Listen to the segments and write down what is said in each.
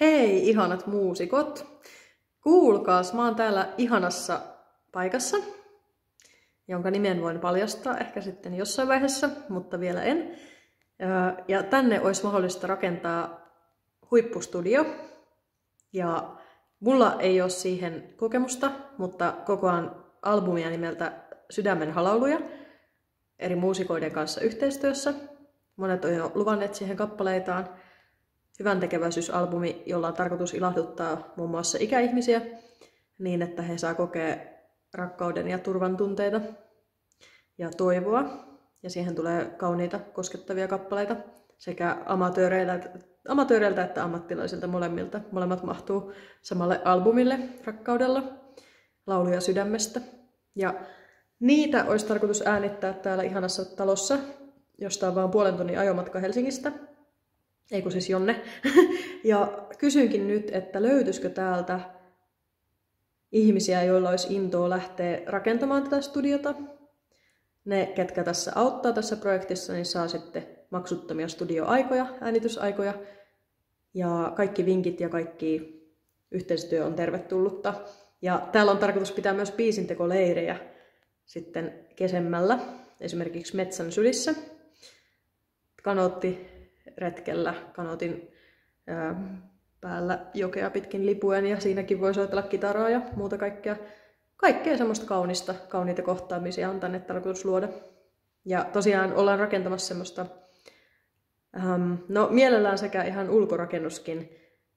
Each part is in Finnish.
Hei ihanat muusikot! Kuulkaas, mä oon täällä ihanassa paikassa, jonka nimen voin paljastaa ehkä sitten jossain vaiheessa, mutta vielä en. Ja tänne olisi mahdollista rakentaa huippustudio. Ja mulla ei ole siihen kokemusta, mutta kokoan albumia nimeltä Sydämen halauluja eri muusikoiden kanssa yhteistyössä. Monet on jo luvanneet siihen kappaleitaan hyvän tekeväisyysalbumi, jolla on tarkoitus ilahduttaa muun muassa ikäihmisiä niin, että he saa kokea rakkauden ja turvan tunteita ja toivoa. Ja siihen tulee kauniita, koskettavia kappaleita sekä amatööreiltä, amatööreiltä että ammattilaisilta molemmilta. Molemmat mahtuu samalle albumille rakkaudella, lauluja sydämestä. Ja niitä olisi tarkoitus äänittää täällä ihanassa talossa, josta on vain puolen tunnin ajomatka Helsingistä ei kun siis Jonne. ja kysynkin nyt, että löytyisikö täältä ihmisiä, joilla olisi intoa lähteä rakentamaan tätä studiota. Ne, ketkä tässä auttaa tässä projektissa, niin saa sitten maksuttomia studioaikoja, äänitysaikoja. Ja kaikki vinkit ja kaikki yhteistyö on tervetullutta. Ja täällä on tarkoitus pitää myös biisintekoleirejä sitten kesemmällä, esimerkiksi metsän sylissä. Kanootti retkellä kanotin ää, päällä jokea pitkin lipuen ja siinäkin voi soitella kitaraa ja muuta kaikkea. Kaikkea semmoista kaunista, kauniita kohtaamisia on tänne tarkoitus luoda. Ja tosiaan ollaan rakentamassa semmoista, ähm, no mielellään sekä ihan ulkorakennuskin,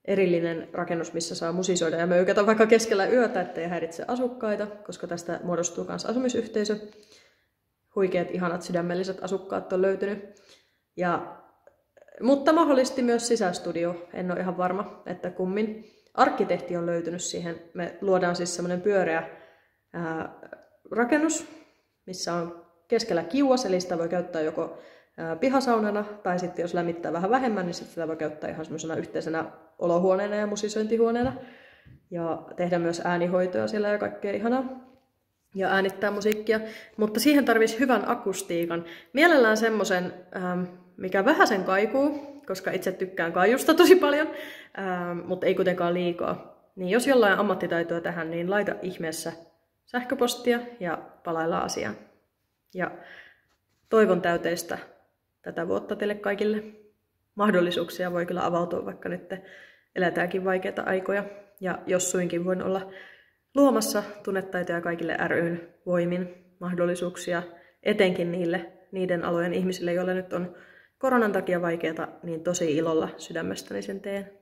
erillinen rakennus, missä saa musisoida ja möykätä vaikka keskellä yötä, ettei häiritse asukkaita, koska tästä muodostuu myös asumisyhteisö. Huikeat, ihanat, sydämelliset asukkaat on löytynyt. Ja mutta mahdollisesti myös sisästudio, en ole ihan varma, että kummin. Arkkitehti on löytynyt siihen. Me luodaan siis semmoinen pyöreä ää, rakennus, missä on keskellä kiuas, eli sitä voi käyttää joko ää, pihasaunana, tai sitten jos lämmittää vähän vähemmän, niin sitten sitä voi käyttää ihan semmoisena yhteisenä olohuoneena ja musisointihuoneena. Ja tehdä myös äänihoitoa siellä ja kaikkea ihanaa. Ja äänittää musiikkia. Mutta siihen tarvitsisi hyvän akustiikan. Mielellään semmoisen... Ähm, mikä vähän sen kaikuu, koska itse tykkään kaiusta tosi paljon, ää, mutta ei kuitenkaan liikaa. Niin jos jollain ammattitaitoa tähän, niin laita ihmeessä sähköpostia ja palaillaan asiaan. Ja toivon täyteistä tätä vuotta teille kaikille. Mahdollisuuksia voi kyllä avautua, vaikka nyt elätäänkin vaikeita aikoja. Ja jos suinkin voin olla luomassa tunnetaitoja kaikille ryn voimin mahdollisuuksia, etenkin niille, niiden alojen ihmisille, joille nyt on koronan takia vaikeata, niin tosi ilolla sydämestäni sen teen.